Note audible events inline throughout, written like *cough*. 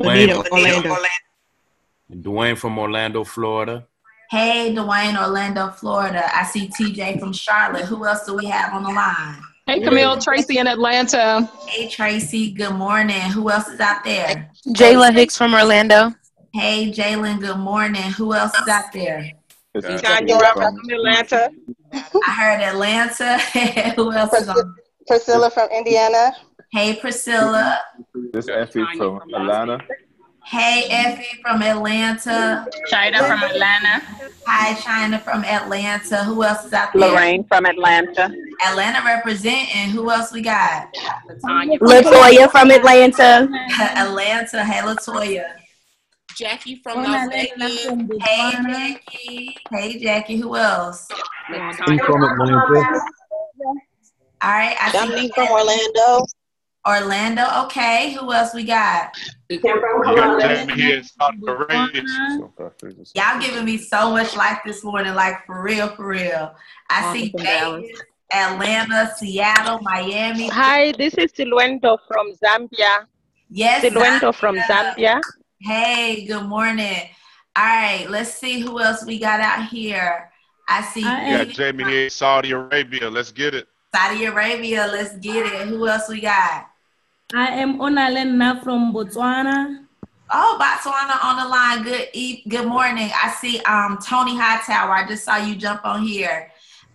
Dwayne, Orlando. Dwayne from Orlando, Florida. Hey, Dwayne, Orlando, Florida. I see TJ from Charlotte. Who else do we have on the line? Hey, Camille, Tracy in Atlanta. Hey, Tracy. Good morning. Who else is out there? Jayla Hicks from Orlando. Hey, Jalen. Good morning. Who else is out there? Tanya from Atlanta. I heard Atlanta. *laughs* Who else is on? Priscilla from Indiana. Hey, Priscilla. This is Effie from Atlanta. Hey, Effie from Atlanta. China from Atlanta. Hi, China from Atlanta. Who else is out there? Lorraine from Atlanta. Atlanta representing. Who else we got? Tanya Latoya from Atlanta. *laughs* Atlanta. Hey, Latoya. Jackie from Las Vegas. Hey, Jackie. Hey, Jackie. Who else? Atlanta. All right. I see Dominique from Orlando. Orlando. Okay. Who else we got? You got Jamie here in Saudi Arabia. Y'all giving me so much life this morning, like for real, for real. I see Vegas, Atlanta, Seattle, Miami. Hi, this is Siluendo from Zambia. Yes. Siluendo from Zambia. Zambia. Hey, good morning. All right, let's see who else we got out here. I see You got Jamie here Saudi Arabia. Let's get it. Saudi Arabia. Let's get it. Who else we got? I am Onalena from Botswana. Oh, Botswana on the line. Good e- good morning. I see um Tony Hightower. I just saw you jump on here.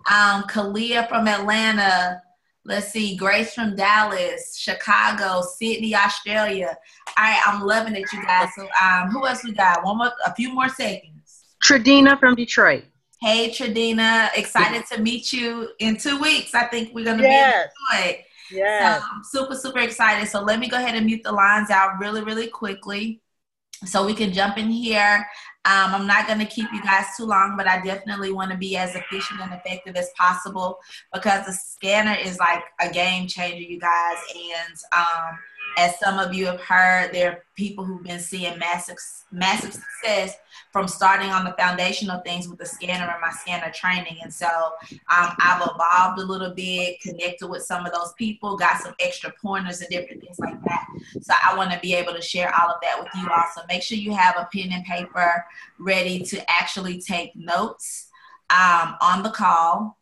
Um Kalia from Atlanta. Let's see, Grace from Dallas, Chicago, Sydney, Australia. All right, I'm loving it, you guys. So um who else we got? One more a few more seconds. Tradina from Detroit. Hey Tradina, excited to meet you in two weeks. I think we're gonna Yes. be in Detroit. Yes. So I'm super, super excited. So let me go ahead and mute the lines out really, really quickly so we can jump in here. Um, I'm not going to keep you guys too long, but I definitely want to be as efficient and effective as possible because the scanner is like a game changer, you guys. And um, as some of you have heard, there are people who've been seeing massive, massive success from starting on the foundational things with the scanner and my scanner training. And so um, I've evolved a little bit, connected with some of those people, got some extra pointers and different things like that. So I want to be able to share all of that with you all. So make sure you have a pen and paper ready to actually take notes um, on the call.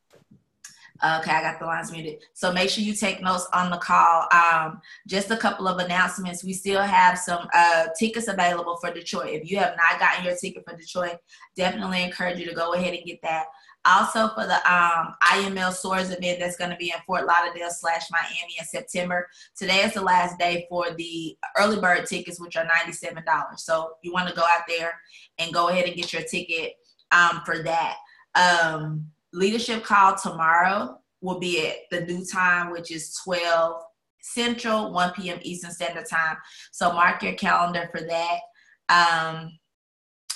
Okay, I got the lines muted. So make sure you take notes on the call. Um, just a couple of announcements. We still have some uh, tickets available for Detroit. If you have not gotten your ticket for Detroit, definitely encourage you to go ahead and get that. Also for the um, IML Soars event that's going to be in Fort Lauderdale slash Miami in September. Today is the last day for the early bird tickets, which are $97. So you want to go out there and go ahead and get your ticket um, for that. Um, leadership call tomorrow will be at the new time, which is 12 Central, 1 p.m. Eastern Standard Time. So mark your calendar for that. Um,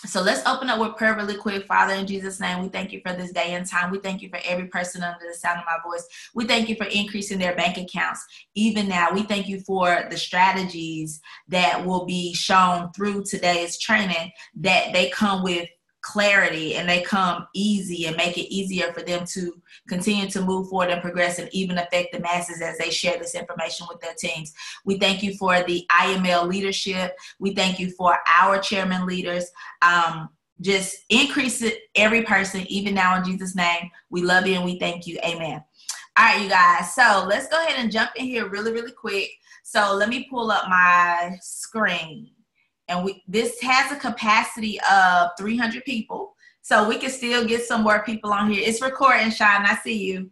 so let's open up with prayer really quick. Father, in Jesus' name, we thank you for this day and time. We thank you for every person under the sound of my voice. We thank you for increasing their bank accounts. Even now, we thank you for the strategies that will be shown through today's training that they come with clarity and they come easy and make it easier for them to continue to move forward and progress and even affect the masses as they share this information with their teams. We thank you for the IML leadership. We thank you for our chairman leaders. Um, just increase it every person, even now in Jesus' name. We love you and we thank you. Amen. All right, you guys. So let's go ahead and jump in here really, really quick. So let me pull up my screen and we this has a capacity of 300 people. So we can still get some more people on here. It's recording shine i see you.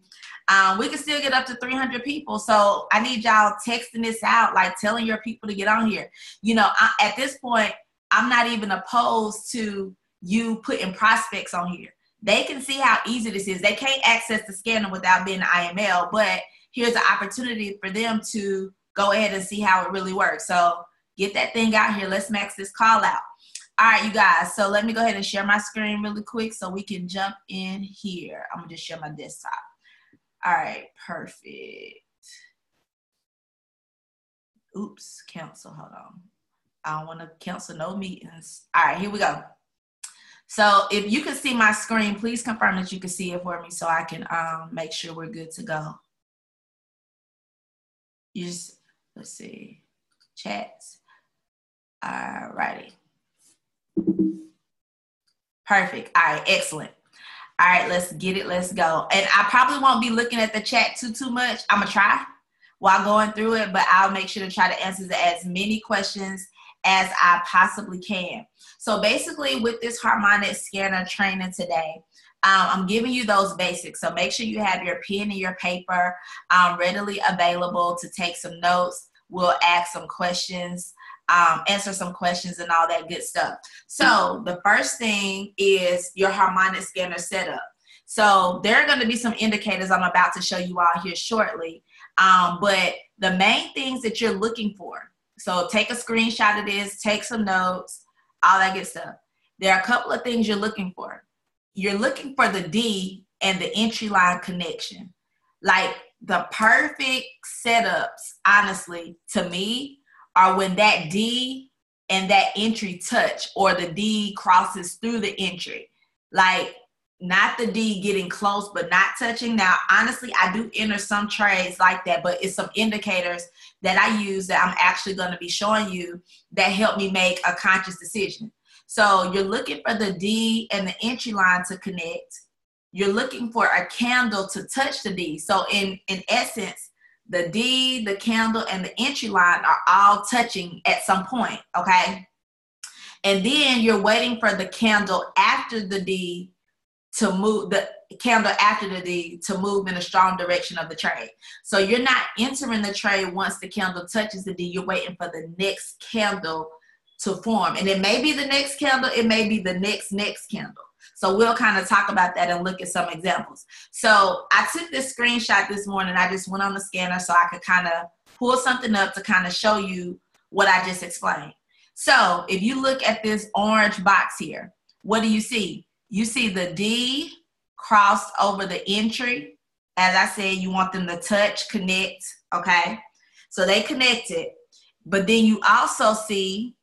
Um, we can still get up to 300 people. So i need y'all texting this out like telling your people to get on here. You know I, at this point i'm not even opposed to you putting prospects on here. They can see how easy this is. They can't access the scanner without being an iml but here's an opportunity for them to go ahead and see how it really works. So get that thing out here. Let's max this call out. All right, you guys. So let me go ahead and share my screen really quick so we can jump in here. I'm gonna just share my desktop. All right, perfect. Oops, cancel. Hold on. I don't want to cancel no meetings. All right, here we go. So if you can see my screen, please confirm that you can see it for me so I can um, make sure we're good to go. You just let's see chats. All righty. Perfect. All right, excellent. All right, let's get it. Let's go. And I probably won't be looking at the chat too too much. I'm gonna try while going through it, but I'll make sure to try to answer as many questions as I possibly can. So basically, with this harmonic scanner training today, um, I'm giving you those basics. So make sure you have your pen and your paper um, readily available to take some notes. We'll ask some questions um, answer some questions and all that good stuff. So the first thing is your harmonic scanner setup. So there are going to be some indicators I'm about to show you all here shortly. Um, but the main things that you're looking for. So take a screenshot of this, take some notes, all that good stuff. There are a couple of things you're looking for. You're looking for the D and the entry line connection. Like the perfect setups, honestly, to me, are when that D and that entry touch or the D crosses through the entry. Like not the D getting close but not touching. Now, honestly, I do enter some trades like that, but it's some indicators that I use that I'm actually going to be showing you that help me make a conscious decision. So you're looking for the D and the entry line to connect. You're looking for a candle to touch the D. So in in essence, the D, the candle, and the entry line are all touching at some point, okay? And then you're waiting for the candle after the D to move, the candle after the D to move in a strong direction of the trade. So you're not entering the trade once the candle touches the D, you're waiting for the next candle to form. And it may be the next candle, it may be the next next candle. So we'll kind of talk about that and look at some examples. So I took this screenshot this morning. I just went on the scanner so I could kind of pull something up to kind of show you what I just explained. So if you look at this orange box here, what do you see? You see the D crossed over the entry. As I said, you want them to touch, connect, okay? So they connected. But then you also see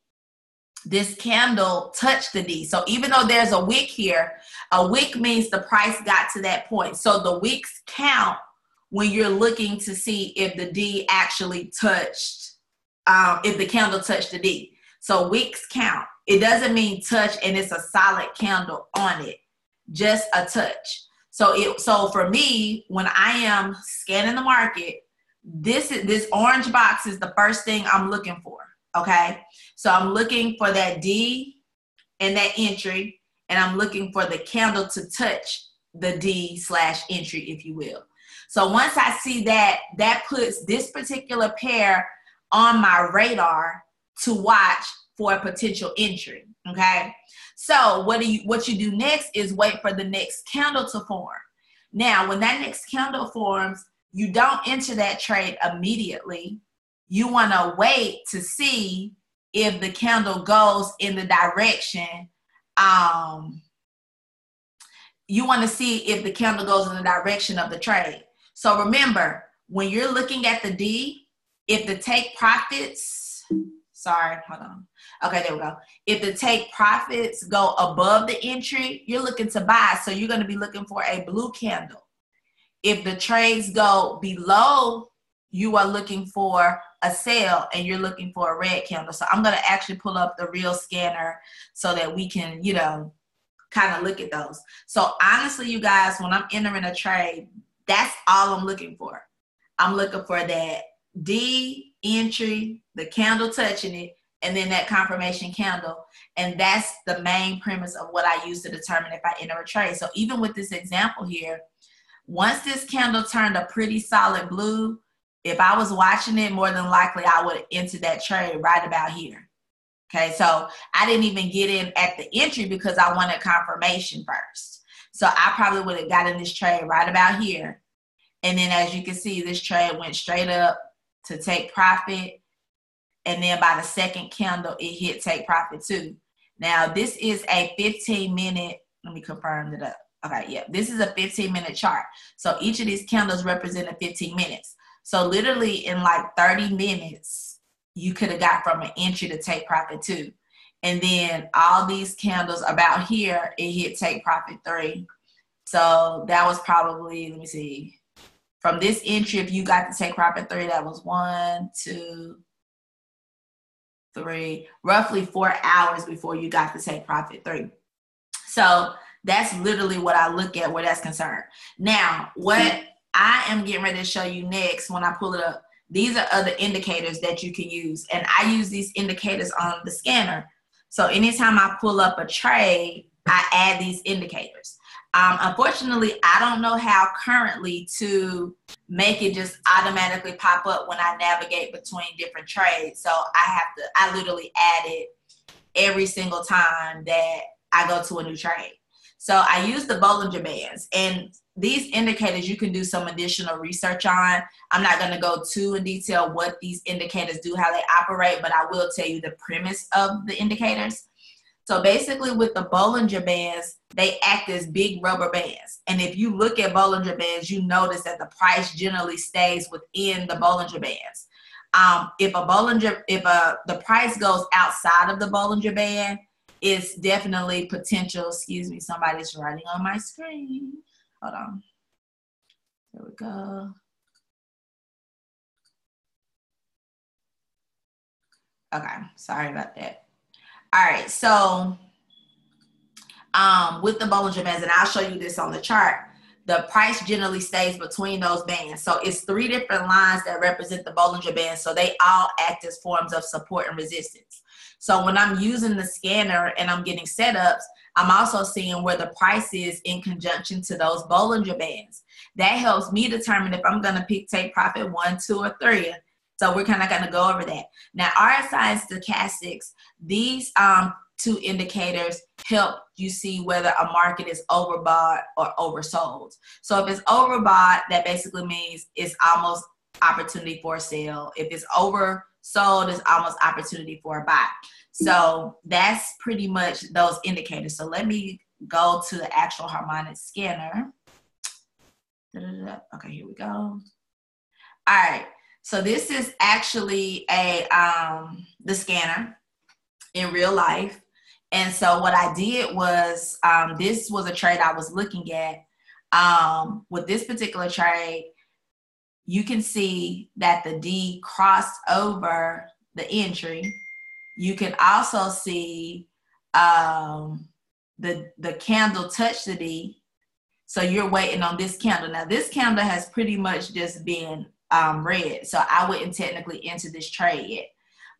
this candle touched the D. So even though there's a wick here, a wick means the price got to that point. So the wicks count when you're looking to see if the D actually touched, um, if the candle touched the D. So wicks count. It doesn't mean touch and it's a solid candle on it, just a touch. So it so for me, when I am scanning the market, this is this orange box is the first thing I'm looking for. Okay. So I'm looking for that D and that entry, and I'm looking for the candle to touch the D slash entry, if you will. So once I see that, that puts this particular pair on my radar to watch for a potential entry. Okay. So what do you what you do next is wait for the next candle to form. Now, when that next candle forms, you don't enter that trade immediately you want to wait to see if the candle goes in the direction um you want to see if the candle goes in the direction of the trade. So remember when you're looking at the d if the take profits sorry hold on. Okay there we go. If the take profits go above the entry you're looking to buy. So you're going to be looking for a blue candle. If the trades go below you are looking for a sale and you're looking for a red candle. So I'm going to actually pull up the real scanner so that we can, you know, kind of look at those. So honestly, you guys, when I'm entering a trade, that's all I'm looking for. I'm looking for that D entry, the candle touching it, and then that confirmation candle. And that's the main premise of what I use to determine if I enter a trade. So even with this example here, once this candle turned a pretty solid blue, if I was watching it, more than likely I would enter that trade right about here. Okay, so I didn't even get in at the entry because I wanted confirmation first. So I probably would have gotten in this trade right about here. And then as you can see, this trade went straight up to take profit. And then by the second candle, it hit take profit too. Now, this is a 15 minute, let me confirm it up. Okay, yeah, this is a 15 minute chart. So each of these candles represent a 15 minutes. So literally in like 30 minutes, you could have got from an entry to take profit two. And then all these candles about here, it hit take profit three. So that was probably, let me see, from this entry, if you got to take profit three, that was one, two, three, roughly four hours before you got to take profit three. So that's literally what I look at where that's concerned. Now, what I am getting ready to show you next when I pull it up, these are other indicators that you can use. And I use these indicators on the scanner. So anytime I pull up a trade, I add these indicators. Um, unfortunately, I don't know how currently to make it just automatically pop up when I navigate between different trades. So I have to, I literally add it every single time that I go to a new trade. So I use the Bollinger Bands and these indicators you can do some additional research on. I'm not going to go too in detail what these indicators do, how they operate, but I will tell you the premise of the indicators. So basically with the Bollinger Bands, they act as big rubber bands. And if you look at Bollinger Bands, you notice that the price generally stays within the Bollinger Bands. Um, if a Bollinger, if a, the price goes outside of the Bollinger Band, it's definitely potential. Excuse me, somebody's writing on my screen. Hold on. There we go. Okay, sorry about that. All right, so um, with the Bollinger Bands, and I'll show you this on the chart, the price generally stays between those bands. So it's three different lines that represent the Bollinger Bands. So they all act as forms of support and resistance. So when I'm using the scanner and I'm getting setups, I'm also seeing where the price is in conjunction to those Bollinger Bands. That helps me determine if I'm going to pick take profit one, two, or three. So we're kind of going to go over that. Now, RSI and stochastics, these um, two indicators help you see whether a market is overbought or oversold. So if it's overbought, that basically means it's almost opportunity for a sale. If it's oversold, it's almost opportunity for a buy. So that's pretty much those indicators. So let me go to the actual harmonic scanner. Okay, here we go. All right. So this is actually a um, the scanner in real life. And so what I did was um, this was a trade I was looking at. Um, with this particular trade, you can see that the D crossed over the entry. You can also see um, the the candle touch the D. So you're waiting on this candle. Now this candle has pretty much just been um, red. So I wouldn't technically enter this trade yet.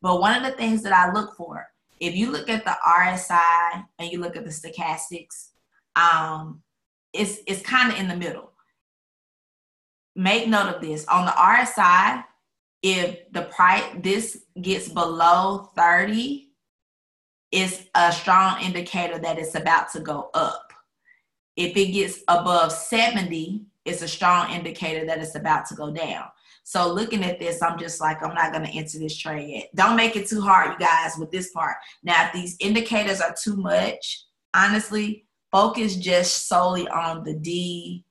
But one of the things that I look for, if you look at the RSI and you look at the stochastics, um, it's, it's kind of in the middle. Make note of this. On the RSI, if the price, this gets below 30, it's a strong indicator that it's about to go up. If it gets above 70, it's a strong indicator that it's about to go down. So looking at this, I'm just like, I'm not going to enter this trade yet. Don't make it too hard, you guys, with this part. Now, if these indicators are too much, honestly, focus just solely on the D,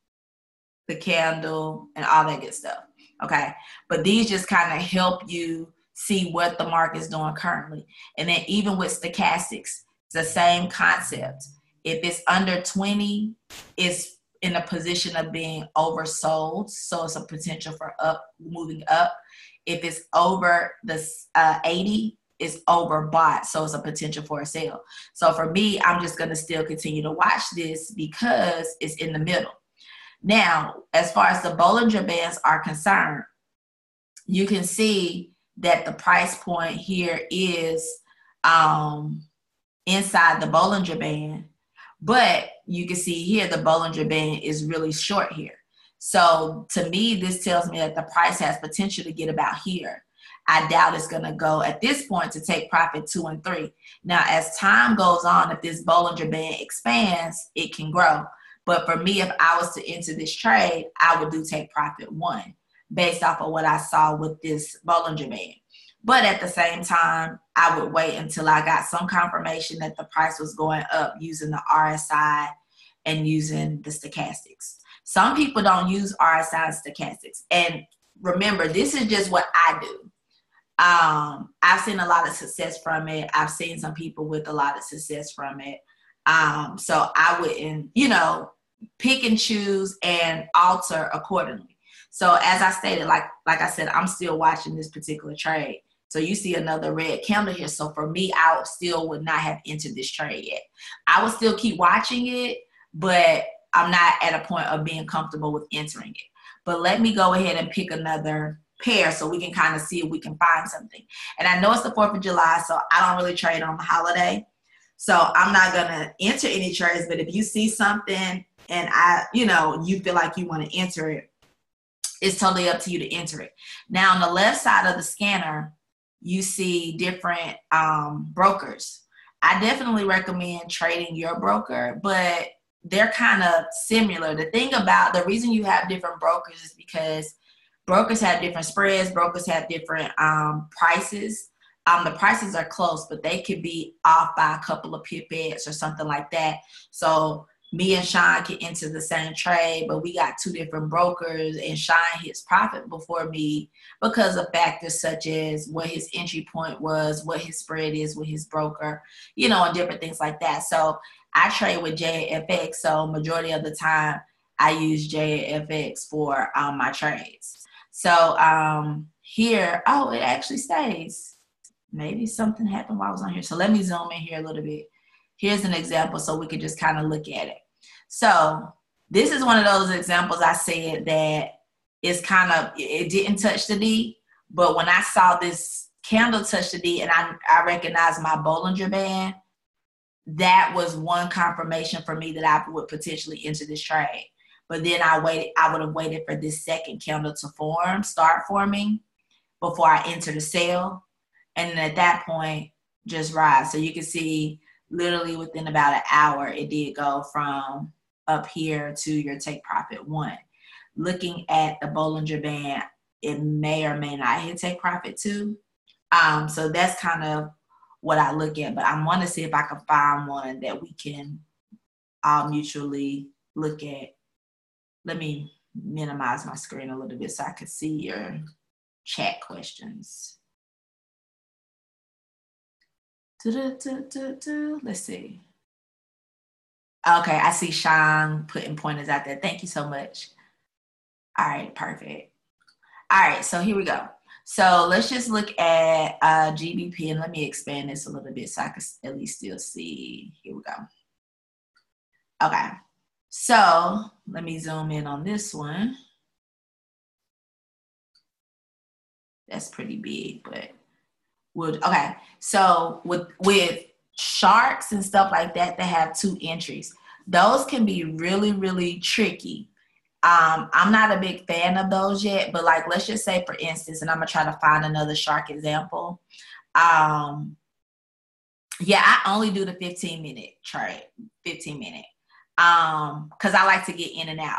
the candle, and all that good stuff. Okay. But these just kind of help you see what the market is doing currently. And then even with stochastics, it's the same concept. If it's under 20, it's in a position of being oversold, so it's a potential for up moving up. If it's over the uh, 80, it's overbought, so it's a potential for a sale. So for me, I'm just going to still continue to watch this because it's in the middle. Now, as far as the Bollinger Bands are concerned, you can see that the price point here is um, inside the Bollinger Band but you can see here the Bollinger Band is really short here. So to me, this tells me that the price has potential to get about here. I doubt it's going to go at this point to take profit two and three. Now, as time goes on, if this Bollinger Band expands, it can grow. But for me, if I was to enter this trade, I would do take profit one based off of what I saw with this Bollinger Band. But at the same time, I would wait until I got some confirmation that the price was going up using the RSI and using the stochastics. Some people don't use RSI and stochastics. And remember, this is just what I do. Um, I've seen a lot of success from it. I've seen some people with a lot of success from it. Um, so I wouldn't, you know, pick and choose and alter accordingly. So as I stated, like like I said, I'm still watching this particular trade So you see another red candle here. So for me, I still would not have entered this trade yet. I would still keep watching it, but I'm not at a point of being comfortable with entering it. But let me go ahead and pick another pair so we can kind of see if we can find something. And I know it's the 4th of July, so I don't really trade on the holiday. So I'm not going to enter any trades, but if you see something and I, you know, you feel like you want to enter it, it's totally up to you to enter it. Now on the left side of the scanner, you see different um, brokers. I definitely recommend trading your broker, but they're kind of similar. The thing about the reason you have different brokers is because brokers have different spreads, brokers have different um, prices. Um, the prices are close, but they could be off by a couple of pipettes or something like that. So me and Sean can enter the same trade, but we got two different brokers, and Sean hits profit before me because of factors such as what his entry point was, what his spread is with his broker, you know, and different things like that. So I trade with JFX, so majority of the time I use JFX for um, my trades. So um, here, oh, it actually stays. Maybe something happened while I was on here. So let me zoom in here a little bit. Here's an example so we could just kind of look at it. So this is one of those examples I said that is kind of, it didn't touch the D, but when I saw this candle touch the D and I, I recognized my Bollinger Band, that was one confirmation for me that I would potentially enter this trade. But then I waited, I would have waited for this second candle to form, start forming before I enter the sale. And at that point, just rise. So you can see literally within about an hour, it did go from up here to your take profit one. Looking at the Bollinger Band, it may or may not hit take profit two. Um, so that's kind of what I look at, but I want to see if I can find one that we can all mutually look at. Let me minimize my screen a little bit so I can see your chat questions. Let's see. Okay, I see Sean putting pointers out there. Thank you so much. All right, perfect. All right, so here we go. So let's just look at uh, GBP and let me expand this a little bit so I can at least still see. Here we go. Okay, so let me zoom in on this one. That's pretty big, but would okay. So with with sharks and stuff like that that have two entries, those can be really really tricky um, I'm not a big fan of those yet, but like let's just say for instance, and I'm gonna try to find another shark example. Um, yeah, I only do the 15 minute trade, 15 minute. Um, because I like to get in and out.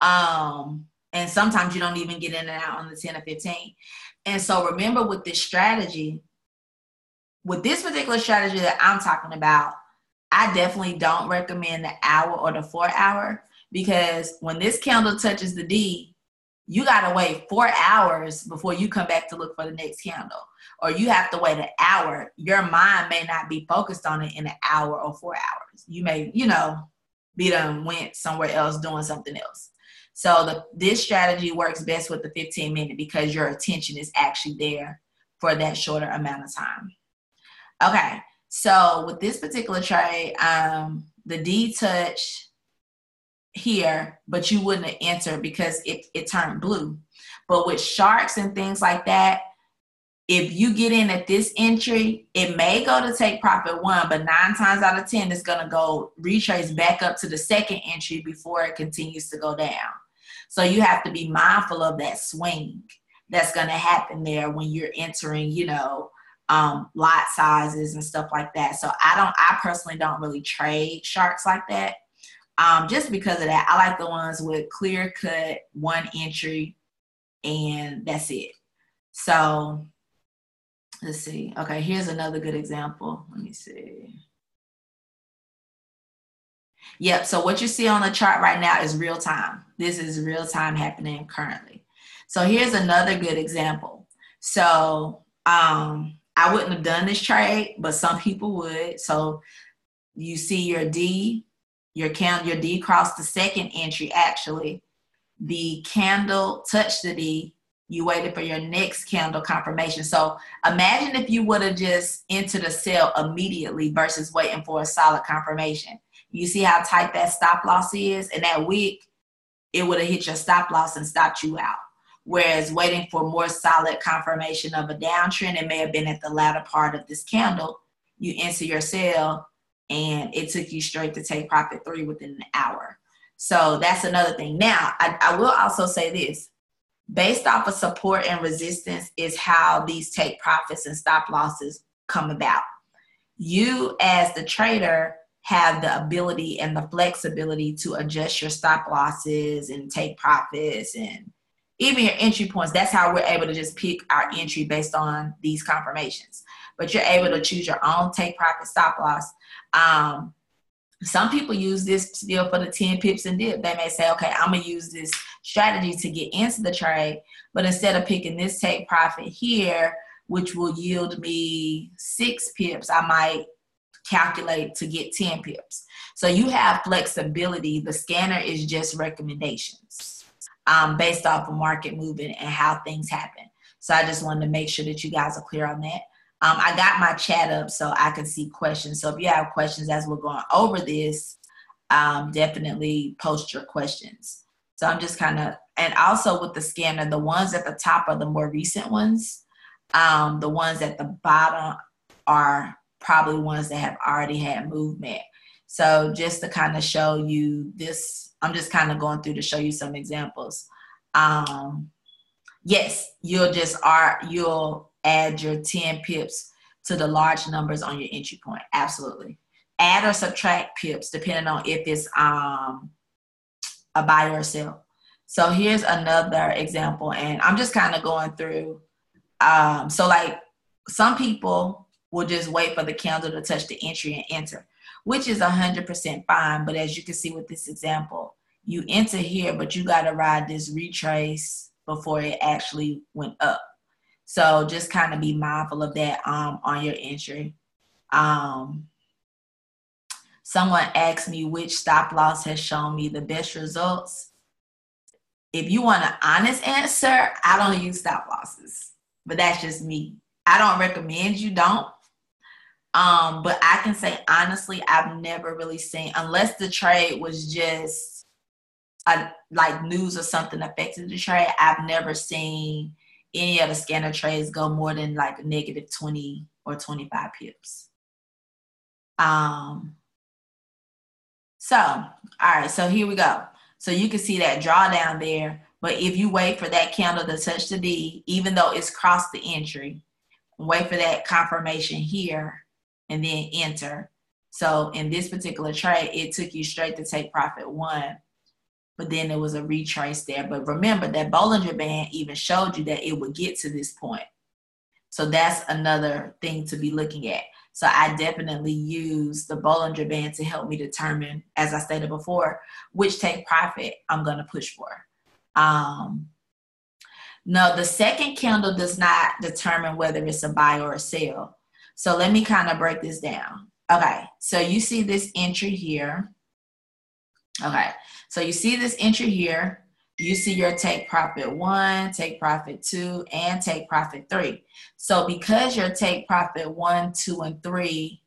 Um, and sometimes you don't even get in and out on the 10 or 15. And so remember with this strategy, with this particular strategy that I'm talking about, I definitely don't recommend the hour or the four hour because when this candle touches the D, you got to wait four hours before you come back to look for the next candle. Or you have to wait an hour. Your mind may not be focused on it in an hour or four hours. You may, you know, be done went somewhere else doing something else. So the this strategy works best with the 15 minute because your attention is actually there for that shorter amount of time. Okay, so with this particular trade, um, the D touch here, but you wouldn't entered because it, it turned blue. But with sharks and things like that, if you get in at this entry, it may go to take profit one, but nine times out of 10, it's going to go retrace back up to the second entry before it continues to go down. So you have to be mindful of that swing that's going to happen there when you're entering, you know, um, lot sizes and stuff like that. So I don't, I personally don't really trade sharks like that um, just because of that. I like the ones with clear cut, one entry, and that's it. So let's see. Okay, here's another good example. Let me see. Yep, so what you see on the chart right now is real time. This is real time happening currently. So here's another good example. So um, I wouldn't have done this trade, but some people would. So you see your D your candle, your D crossed the second entry actually. The candle touched the D, You waited for your next candle confirmation. So imagine if you would have just entered a sell immediately versus waiting for a solid confirmation. You see how tight that stop loss is? And that wick, it would have hit your stop loss and stopped you out. Whereas waiting for more solid confirmation of a downtrend, it may have been at the latter part of this candle, you enter your sell and it took you straight to take profit three within an hour. So that's another thing. Now, I, I will also say this based off of support and resistance is how these take profits and stop losses come about. You, as the trader, have the ability and the flexibility to adjust your stop losses and take profits and even your entry points. That's how we're able to just pick our entry based on these confirmations. But you're able to choose your own take profit stop loss. Um, some people use this still for the 10 pips and dip. They may say, okay, I'm gonna use this strategy to get into the trade, but instead of picking this take profit here, which will yield me six pips, I might calculate to get 10 pips. So you have flexibility. The scanner is just recommendations um, based off of market movement and how things happen. So I just wanted to make sure that you guys are clear on that. Um, I got my chat up so I can see questions. So if you have questions as we're going over this, um, definitely post your questions. So I'm just kind of, and also with the scanner, the ones at the top are the more recent ones. Um, the ones at the bottom are probably ones that have already had movement. So just to kind of show you this, I'm just kind of going through to show you some examples. Um, yes, you'll just are you'll add your 10 pips to the large numbers on your entry point. Absolutely. Add or subtract pips depending on if it's um, a buy or sell. So here's another example, and I'm just kind of going through. Um, so, like some people will just wait for the candle to touch the entry and enter, which is 100% fine. But as you can see with this example, you enter here, but you got to ride this retrace before it actually went up. So just kind of be mindful of that um, on your entry. Um, someone asked me which stop loss has shown me the best results. If you want an honest answer, I don't use stop losses, but that's just me. I don't recommend you don't. Um, but I can say honestly, I've never really seen, unless the trade was just a, like news or something affected the trade, I've never seen any of the scanner trades go more than like negative 20 or 25 pips. Um, so, all right, so here we go. So you can see that drawdown there, but if you wait for that candle to touch the D, even though it's crossed the entry, wait for that confirmation here and then enter. So in this particular trade, it took you straight to take profit one but then there was a retrace there. But remember that Bollinger Band even showed you that it would get to this point. So that's another thing to be looking at. So I definitely use the Bollinger Band to help me determine, as I stated before, which take profit I'm going to push for. Um, no, the second candle does not determine whether it's a buy or a sell. So let me kind of break this down. Okay, so you see this entry here. Okay, so you see this entry here. You see your take profit one, take profit two, and take profit three. So because your take profit one, two, and three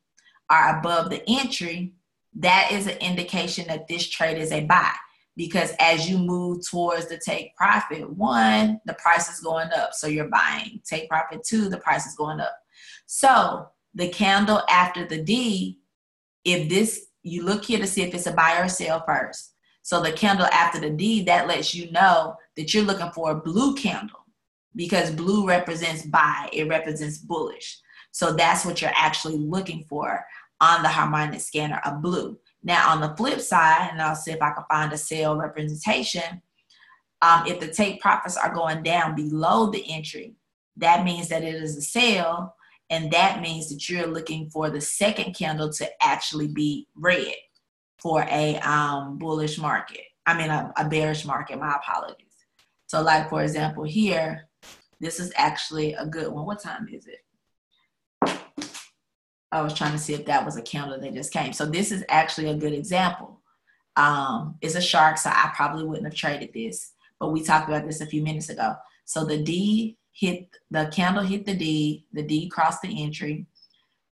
are above the entry, that is an indication that this trade is a buy. Because as you move towards the take profit one, the price is going up. So you're buying. Take profit two, the price is going up. So the candle after the D, if this, you look here to see if it's a buy or sell first. So the candle after the D, that lets you know that you're looking for a blue candle because blue represents buy, it represents bullish. So that's what you're actually looking for on the harmonic scanner, a blue. Now on the flip side, and I'll see if I can find a sale representation, um, if the take profits are going down below the entry, that means that it is a sale, and that means that you're looking for the second candle to actually be red for a um, bullish market. I mean, a, a bearish market. My apologies. So, like for example, here, this is actually a good one. What time is it? I was trying to see if that was a candle that just came. So this is actually a good example. Um, it's a shark, so I probably wouldn't have traded this, but we talked about this a few minutes ago. So the D hit the candle hit the D, the D crossed the entry,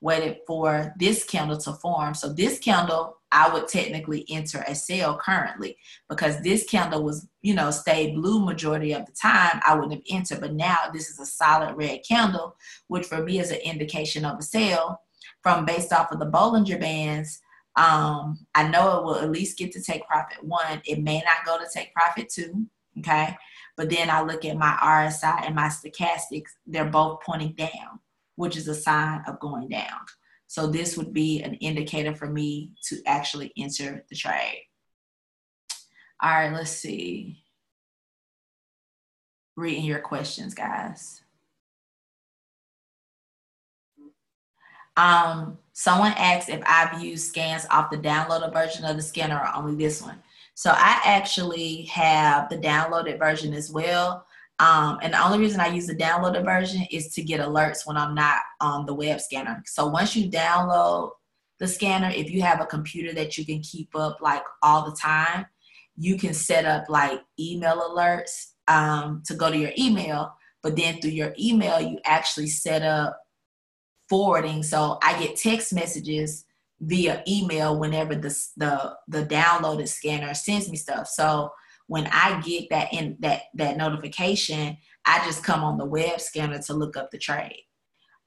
waited for this candle to form. So this candle, I would technically enter a sale currently because this candle was, you know, stayed blue majority of the time. I wouldn't have entered, but now this is a solid red candle, which for me is an indication of a sale from based off of the Bollinger Bands. Um, I know it will at least get to take profit one. It may not go to take profit two. Okay. But then I look at my RSI and my stochastics, they're both pointing down, which is a sign of going down. So this would be an indicator for me to actually enter the trade. All right, let's see. Reading your questions, guys. Um, someone asked if I've used scans off the downloaded version of the scanner or only this one. So I actually have the downloaded version as well. Um, and the only reason I use the downloaded version is to get alerts when I'm not on the web scanner. So once you download the scanner, if you have a computer that you can keep up like all the time, you can set up like email alerts um, to go to your email. But then through your email, you actually set up forwarding. So I get text messages via email whenever the the the downloaded scanner sends me stuff. So when I get that in that that notification, I just come on the web scanner to look up the trade.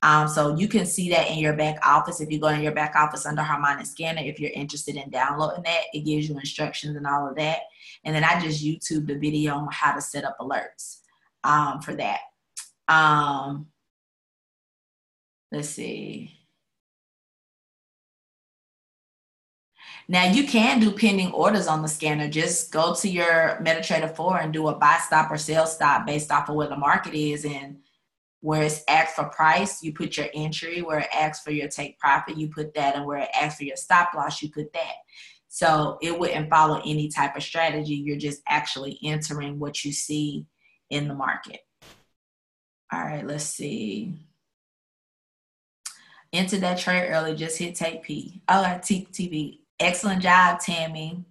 Um, so you can see that in your back office. If you go in your back office under Harmonic Scanner, if you're interested in downloading that, it gives you instructions and all of that. And then I just YouTube the video on how to set up alerts um, for that. Um, let's see. Now you can do pending orders on the scanner. Just go to your MetaTrader 4 and do a buy stop or sell stop based off of where the market is and where it's asked for price, you put your entry. Where it asks for your take profit, you put that. And where it asks for your stop loss, you put that. So it wouldn't follow any type of strategy. You're just actually entering what you see in the market. All right, let's see. Enter that trade early, just hit take P. Oh, TV. Excellent job, Tammy.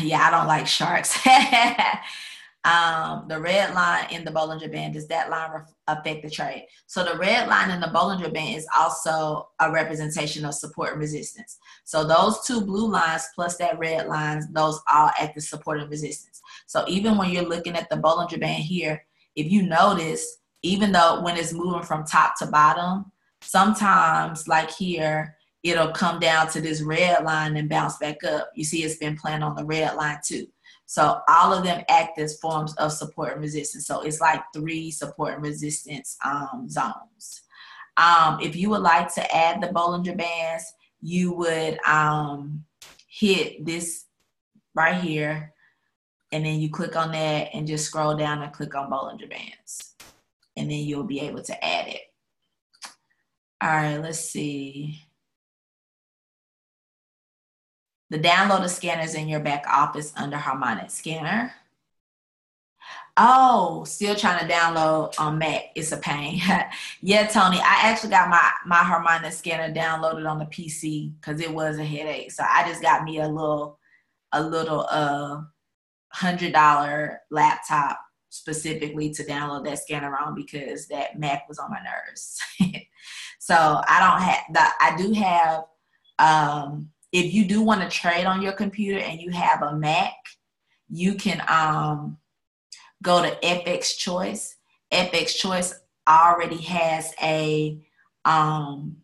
Yeah, I don't like sharks. *laughs* um, the red line in the Bollinger Band, does that line affect the trade? So the red line in the Bollinger Band is also a representation of support and resistance. So those two blue lines plus that red line, those all act as support and resistance. So even when you're looking at the Bollinger Band here, if you notice, even though when it's moving from top to bottom, sometimes like here, it'll come down to this red line and bounce back up. You see, it's been playing on the red line too. So all of them act as forms of support and resistance. So it's like three support and resistance um, zones. Um, if you would like to add the Bollinger Bands, you would um, hit this right here, and then you click on that and just scroll down and click on Bollinger Bands. And then you'll be able to add it. All right, let's see. The download of scanners in your back office under Harmonic Scanner. Oh, still trying to download on Mac. It's a pain. *laughs* yeah, Tony, I actually got my, my Harmonic Scanner downloaded on the PC because it was a headache. So I just got me a little, a little uh hundred dollar laptop specifically to download that scanner on because that Mac was on my nerves. *laughs* so I don't have. I do have um if you do want to trade on your computer and you have a Mac, you can um, go to FX Choice. FX Choice already has a um,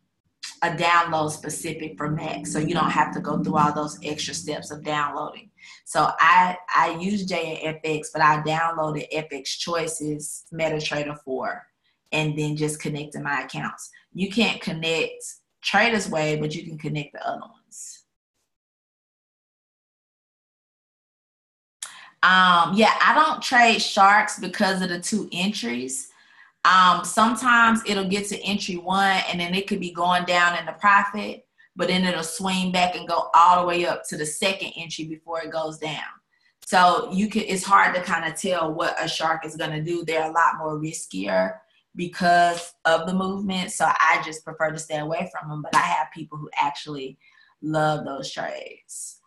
a download specific for Mac, so you don't have to go through all those extra steps of downloading. So I I use JFX, but I downloaded FX Choices MetaTrader 4 and then just connected my accounts. You can't connect Traders Way, but you can connect the other ones. Um, yeah, I don't trade sharks because of the two entries. Um, sometimes it'll get to entry one and then it could be going down in the profit, but then it'll swing back and go all the way up to the second entry before it goes down. So you can it's hard to kind of tell what a shark is gonna do. They're a lot more riskier because of the movement. So I just prefer to stay away from them. But I have people who actually love those trades.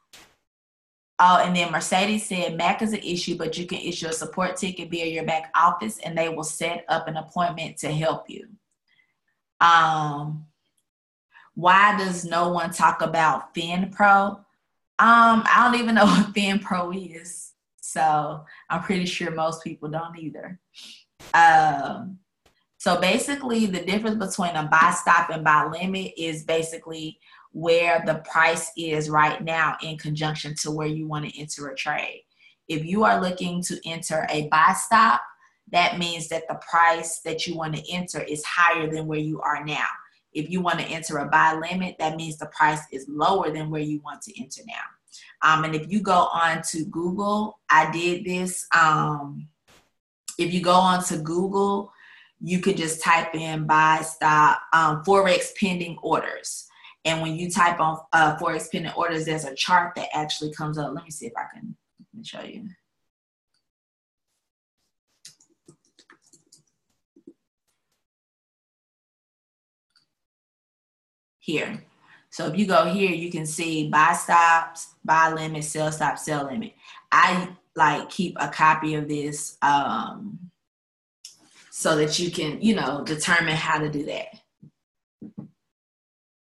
Oh, and then Mercedes said Mac is an issue, but you can issue a support ticket via your back office and they will set up an appointment to help you. Um, why does no one talk about FinPro? Um, I don't even know *laughs* what FinPro is. So I'm pretty sure most people don't either. Um, so basically, the difference between a buy stop and buy limit is basically where the price is right now in conjunction to where you want to enter a trade. If you are looking to enter a buy stop, that means that the price that you want to enter is higher than where you are now. If you want to enter a buy limit, that means the price is lower than where you want to enter now. Um, and if you go on to Google, I did this. Um, if you go on to Google, you could just type in buy stop um, forex pending orders and when you type on uh, forex pending orders there's a chart that actually comes up. Let me see if i can let me show you. Here. So if you go here you can see buy stops buy limit sell stop sell limit. I like keep a copy of this um so that you can, you know, determine how to do that.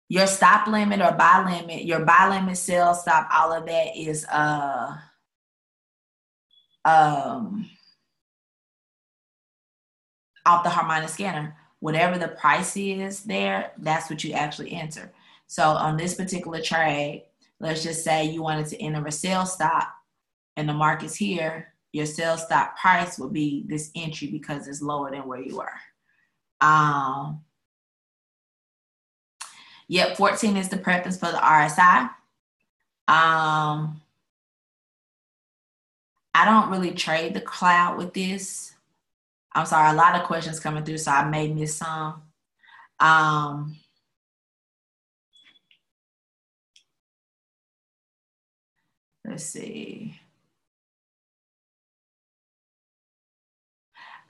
Your stop limit or buy limit, your buy limit, sell stop, all of that is uh um off the harmonic scanner. Whatever the price is there, that's what you actually enter. So on this particular trade, let's just say you wanted to enter a sell stop and the market's here your sales stop price will be this entry because it's lower than where you are. Um, yep, 14 is the preference for the RSI. Um, I don't really trade the cloud with this. I'm sorry, a lot of questions coming through, so I may miss some. Um, let's see.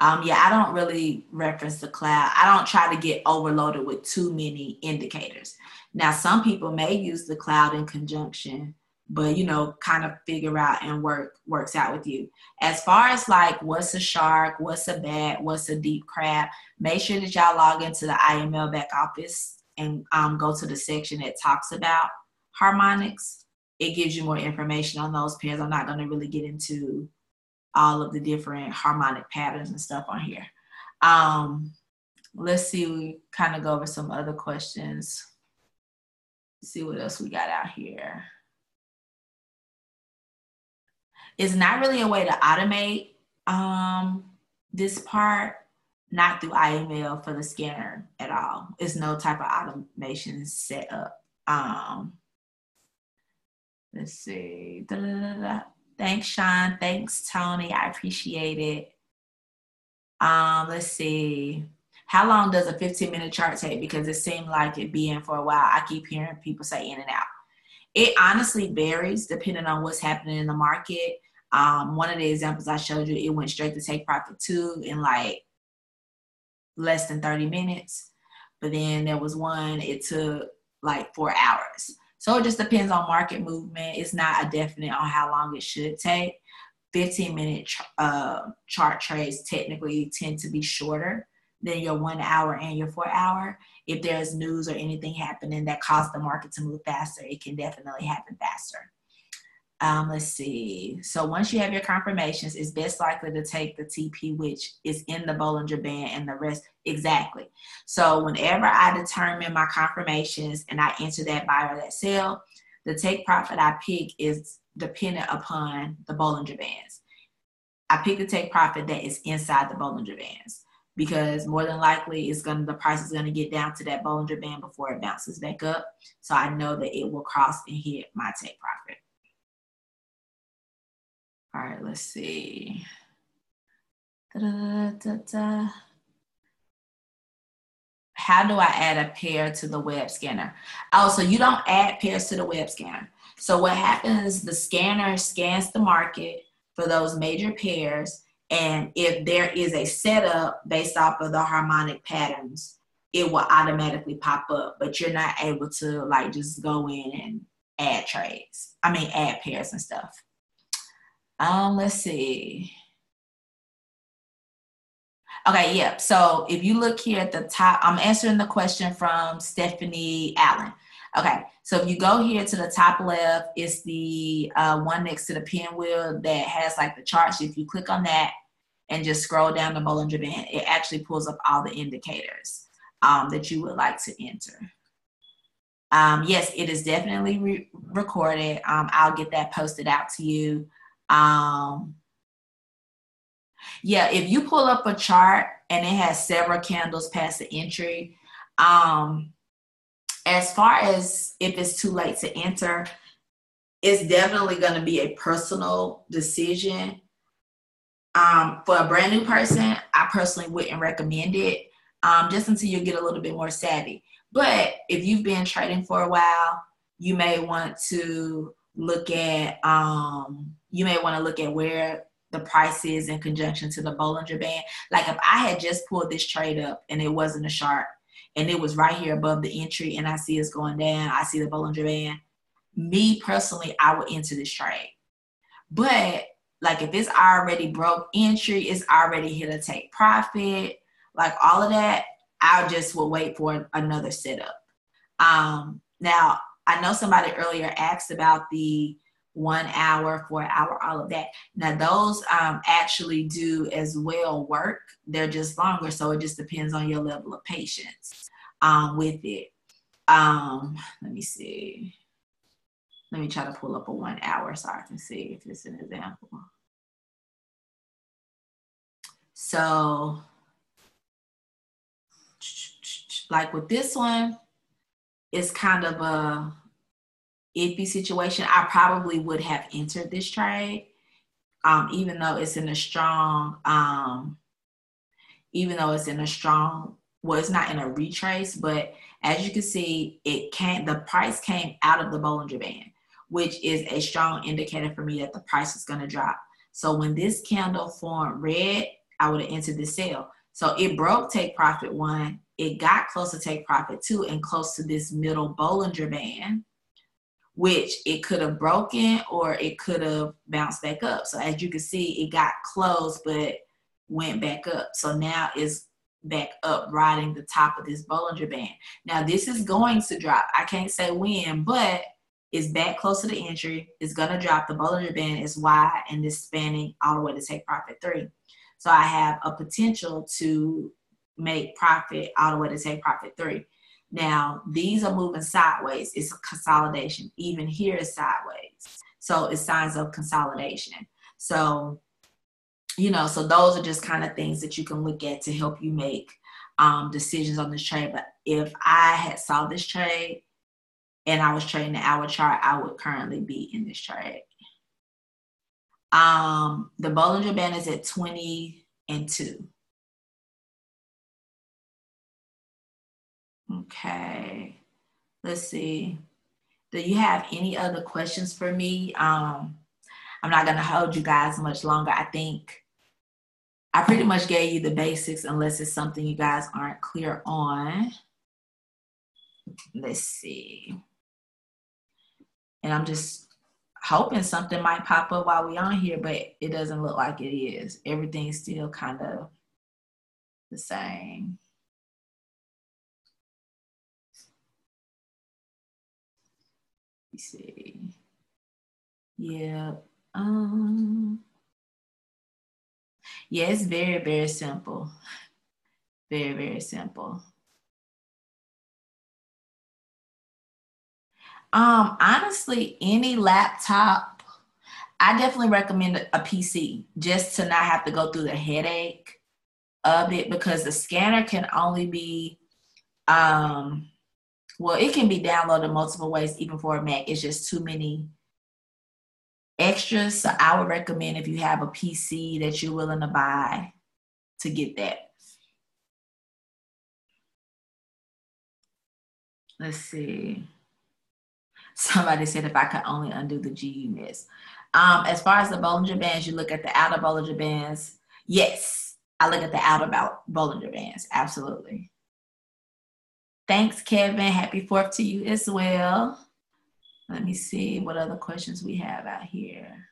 Um, yeah, I don't really reference the cloud. I don't try to get overloaded with too many indicators. Now, some people may use the cloud in conjunction, but you know, kind of figure out and work works out with you. As far as like what's a shark, what's a bat, what's a deep crab, make sure that y'all log into the IML back office and um, go to the section that talks about harmonics. It gives you more information on those pairs. I'm not going to really get into all of the different harmonic patterns and stuff on here. Um, let's see, we kind of go over some other questions. See what else we got out here. It's not really a way to automate um, this part, not through IML for the scanner at all. It's no type of automation set up. Um, let's see. Da, da, da, Thanks, Sean. Thanks, Tony. I appreciate it. Um, let's see. How long does a 15 minute chart take? Because it seemed like it being for a while. I keep hearing people say in and out. It honestly varies depending on what's happening in the market. Um, one of the examples I showed you, it went straight to take profit two in like less than 30 minutes. But then there was one, it took like four hours. So it just depends on market movement. It's not a definite on how long it should take. 15 minute uh, chart trades technically tend to be shorter than your one hour and your four hour. If there's news or anything happening that caused the market to move faster, it can definitely happen faster. Um, let's see. So once you have your confirmations, it's best likely to take the TP, which is in the Bollinger Band, and the rest exactly. So whenever I determine my confirmations and I enter that buy or that sell, the take profit I pick is dependent upon the Bollinger Bands. I pick the take profit that is inside the Bollinger Bands because more than likely it's gonna the price is gonna get down to that Bollinger Band before it bounces back up. So I know that it will cross and hit my take profit. All right, let's see. Da, da, da, How do I add a pair to the web scanner? Oh, so you don't add pairs to the web scanner. So what happens, the scanner scans the market for those major pairs. And if there is a setup based off of the harmonic patterns, it will automatically pop up, but you're not able to like just go in and add trades. I mean, add pairs and stuff. Um, let's see. Okay, yeah. So if you look here at the top, I'm answering the question from Stephanie Allen. Okay, so if you go here to the top left, it's the uh, one next to the pinwheel that has like the charts. If you click on that and just scroll down the Bollinger Band, it actually pulls up all the indicators um, that you would like to enter. Um, yes, it is definitely re- recorded. Um, I'll get that posted out to you. Um, yeah, if you pull up a chart and it has several candles past the entry, um, as far as if it's too late to enter, it's definitely going to be a personal decision. Um, for a brand new person, I personally wouldn't recommend it um, just until you get a little bit more savvy. But if you've been trading for a while, you may want to look at um, you may want to look at where the prices in conjunction to the Bollinger Band. Like if I had just pulled this trade up and it wasn't a sharp and it was right here above the entry and I see it's going down, I see the Bollinger Band. Me personally, I would enter this trade. But like if it's already broke entry, it's already here to take profit, like all of that, I just will wait for another setup. Um, now, I know somebody earlier asked about the one hour, four hour, all of that. Now, those um, actually do as well work. They're just longer, so it just depends on your level of patience um, with it. Um, let me see. Let me try to pull up a one hour so I can see if it's an example. So, like with this one, it's kind of a iffy situation. I probably would have entered this trade, um, even though it's in a strong, um, even though it's in a strong, well, it's not in a retrace, but as you can see, it came, the price came out of the Bollinger Band, which is a strong indicator for me that the price is going to drop. So when this candle formed red, I would have entered the sale. So it broke take profit one, it got close to take profit two, and close to this middle Bollinger Band which it could have broken or it could have bounced back up. So as you can see, it got close but went back up. So now it's back up riding the top of this Bollinger Band. Now this is going to drop. I can't say when, but it's back close to the entry. It's gonna drop. The Bollinger Band is wide and it's spanning all the way to take profit three. So I have a potential to make profit all the way to take profit three. Now, these are moving sideways. It's a consolidation. Even here is sideways. So it's signs of consolidation. So, you know, so those are just kind of things that you can look at to help you make um, decisions on this trade. But if I had saw this trade and I was trading the hour chart, I would currently be in this trade. Um, the Bollinger Band is at 20 and 2. Okay. Let's see. Do you have any other questions for me? Um, I'm not going to hold you guys much longer. I think I pretty much gave you the basics unless it's something you guys aren't clear on. Let's see. And I'm just hoping something might pop up while we're on here, but it doesn't look like it is. Everything's still kind of the same. See. Yeah. Um. Yeah, it's very, very simple. Very, very simple. Um, honestly, any laptop, I definitely recommend a PC just to not have to go through the headache of it because the scanner can only be um well, it can be downloaded multiple ways, even for a Mac. It's just too many extras. So I would recommend if you have a PC that you're willing to buy to get that. Let's see. Somebody said if I could only undo the GU miss. Um, as far as the Bollinger Bands, you look at the outer Bollinger Bands. Yes, I look at the outer Bollinger Bands. Absolutely. Thanks, Kevin. Happy Fourth to you as well. Let me see what other questions we have out here.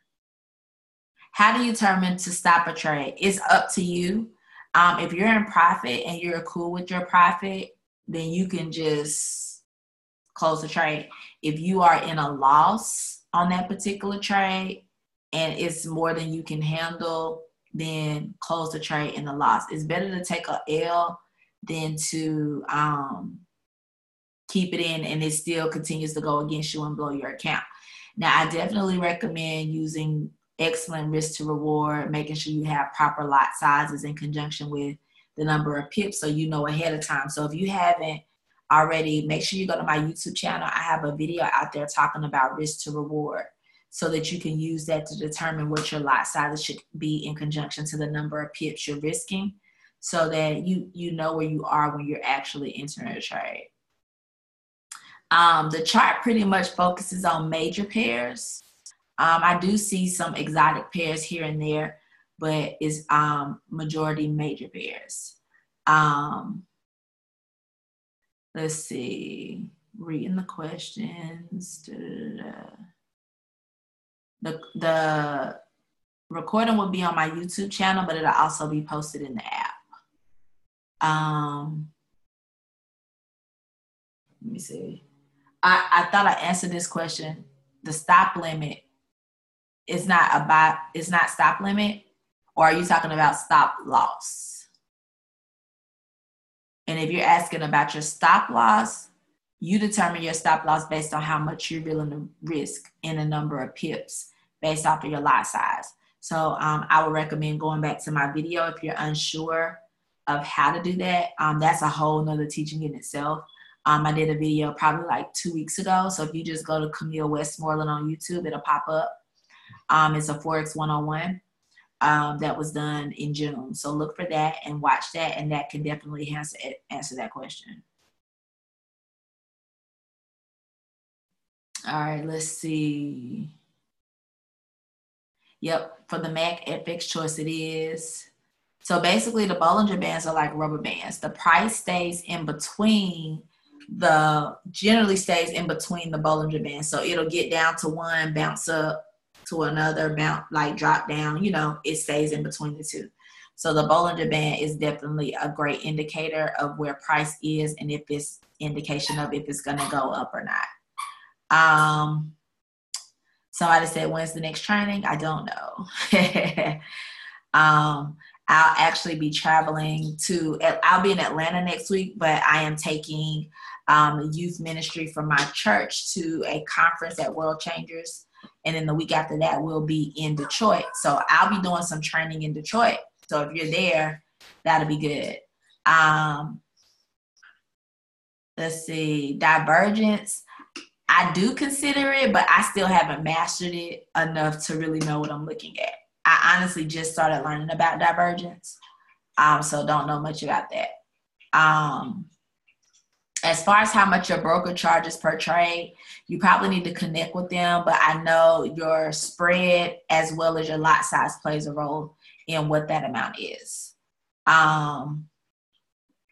how do you determine to stop a trade? It's up to you. Um, if you're in profit and you're cool with your profit, then you can just close the trade. If you are in a loss on that particular trade and it's more than you can handle, then close the trade in the loss. It's better to take a L than to um, keep it in and it still continues to go against you and blow your account. Now, I definitely recommend using excellent risk to reward, making sure you have proper lot sizes in conjunction with the number of pips so you know ahead of time. So if you haven't already, make sure you go to my YouTube channel. I have a video out there talking about risk to reward so that you can use that to determine what your lot sizes should be in conjunction to the number of pips you're risking so that you you know where you are when you're actually entering a trade. Um, the chart pretty much focuses on major pairs. Um, I do see some exotic pairs here and there, but it's um, majority major pairs. Um, let's see, reading the questions. Da, da, da. The, the recording will be on my YouTube channel, but it'll also be posted in the app. Um, let me see. I, I thought I answered this question. The stop limit is not about it's not stop limit, or are you talking about stop loss? And if you're asking about your stop loss, you determine your stop loss based on how much you're willing to risk in a number of pips based off of your lot size. So um, I would recommend going back to my video if you're unsure of how to do that. Um, that's a whole nother teaching in itself. Um, I did a video probably like two weeks ago. So if you just go to Camille Westmoreland on YouTube, it'll pop up. Um, it's a Forex 101 um, that was done in June. So look for that and watch that, and that can definitely answer, answer that question. All right, let's see. Yep, for the Mac FX choice, it is. So basically, the Bollinger Bands are like rubber bands. The price stays in between the generally stays in between the Bollinger Bands. So it'll get down to one, bounce up to another, bounce like drop down. You know, it stays in between the two. So the Bollinger Band is definitely a great indicator of where price is and if it's indication of if it's going to go up or not. Um, somebody said, when's the next training? I don't know. *laughs* um, I'll actually be traveling to, I'll be in Atlanta next week, but I am taking um, youth ministry from my church to a conference at World Changers. And then the week after that, we'll be in Detroit. So I'll be doing some training in Detroit. So if you're there, that'll be good. Um, let's see, divergence. I do consider it, but I still haven't mastered it enough to really know what I'm looking at. I honestly just started learning about divergence, um, so don't know much about that. Um, as far as how much your broker charges per trade, you probably need to connect with them. But I know your spread as well as your lot size plays a role in what that amount is. Um,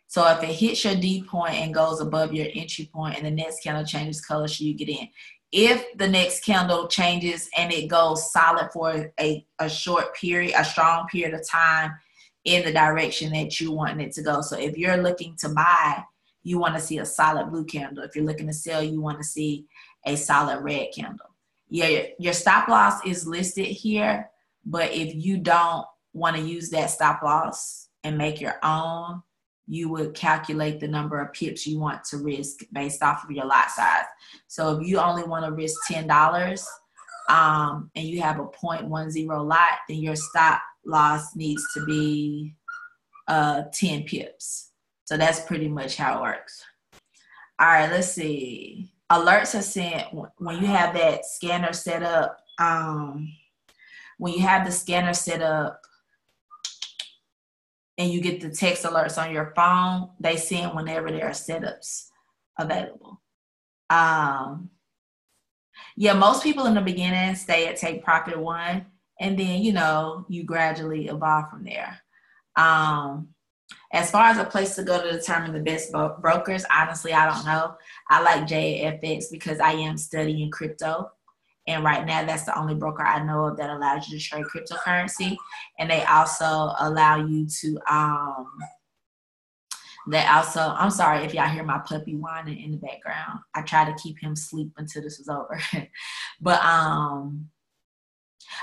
so if it hits your D point and goes above your entry point and the next candle changes color, so you get in. If the next candle changes and it goes solid for a, a short period, a strong period of time in the direction that you want it to go. So if you're looking to buy, you want to see a solid blue candle. If you're looking to sell, you want to see a solid red candle. Yeah, your stop loss is listed here, but if you don't want to use that stop loss and make your own, you would calculate the number of pips you want to risk based off of your lot size. So if you only want to risk $10 um, and you have a 0.10 lot, then your stop loss needs to be uh, 10 pips. So that's pretty much how it works. All right, let's see. Alerts are sent when you have that scanner set up. Um, when you have the scanner set up and you get the text alerts on your phone, they send whenever there are setups available. Um, yeah, most people in the beginning stay at Take Profit One, and then you know you gradually evolve from there. Um, as far as a place to go to determine the best bro- brokers, honestly, I don't know. I like JFX because I am studying crypto And right now, that's the only broker I know of that allows you to trade cryptocurrency. And they also allow you to, um, they also, I'm sorry if y'all hear my puppy whining in the background. I try to keep him asleep until this is over. *laughs* but, um,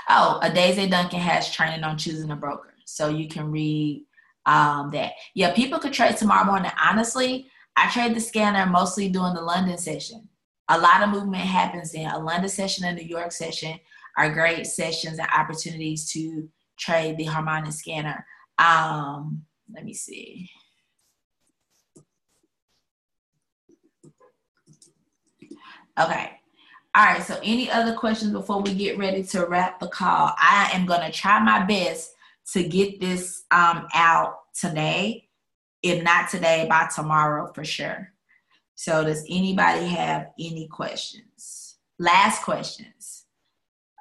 oh, a Daisy Duncan has training on choosing a broker. So you can read um, that. Yeah, people could trade tomorrow morning. Honestly, I trade the scanner mostly during the London session. A lot of movement happens in a London session and New York session are great sessions and opportunities to trade the harmonic scanner. Um, let me see. Okay. All right. So, any other questions before we get ready to wrap the call? I am going to try my best to get this um, out today. If not today, by tomorrow for sure. So, does anybody have any questions? Last questions.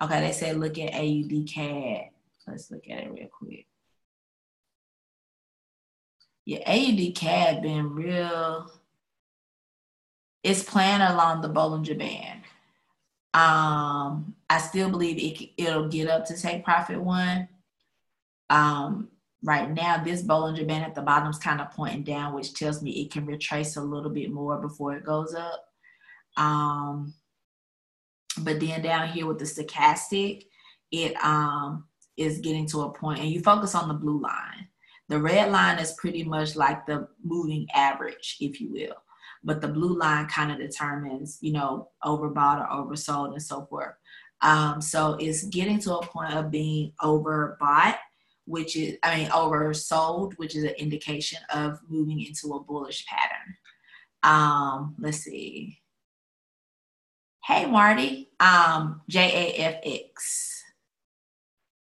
Okay, they said look at AUD CAD. Let's look at it real quick. Yeah, AUD CAD been real. It's playing along the Bollinger Band. Um, I still believe it, it'll get up to take profit one. Um, right now, this Bollinger Band at the bottom is kind of pointing down, which tells me it can retrace a little bit more before it goes up. Um, but then down here with the stochastic, it um, is getting to a point, and you focus on the blue line. The red line is pretty much like the moving average, if you will. But the blue line kind of determines, you know, overbought or oversold and so forth. Um, so it's getting to a point of being overbought, which is, I mean, oversold, which is an indication of moving into a bullish pattern. Um, let's see. Hey, Marty. Um, JAFX.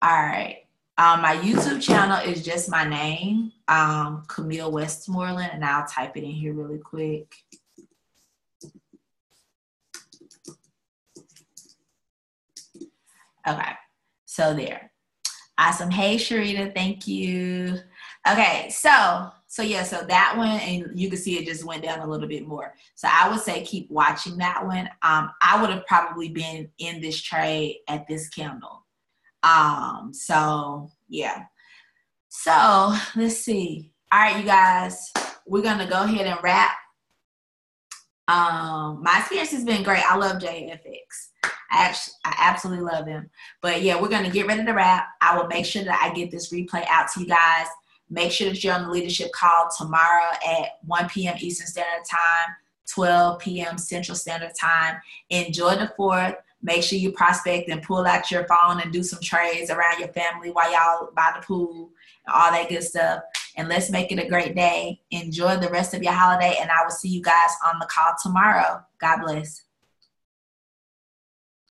All right. Um, my YouTube channel is just my name, um, Camille Westmoreland, and I'll type it in here really quick. Okay, so there. Awesome. Hey, Sharita, thank you. Okay, so so yeah, so that one, and you can see it just went down a little bit more. So I would say keep watching that one. Um, I would have probably been in this trade at this candle. Um, so yeah. So let's see. All right, you guys, we're gonna go ahead and wrap. Um, my experience has been great. I love JFX. I I absolutely love them. But yeah, we're gonna get ready to wrap. I will make sure that I get this replay out to you guys. Make sure that you're on the leadership call tomorrow at 1 p.m. Eastern Standard Time, 12 p.m. Central Standard Time. Enjoy the fourth. Make sure you prospect and pull out your phone and do some trades around your family while y'all by the pool and all that good stuff. And let's make it a great day. Enjoy the rest of your holiday, and I will see you guys on the call tomorrow. God bless.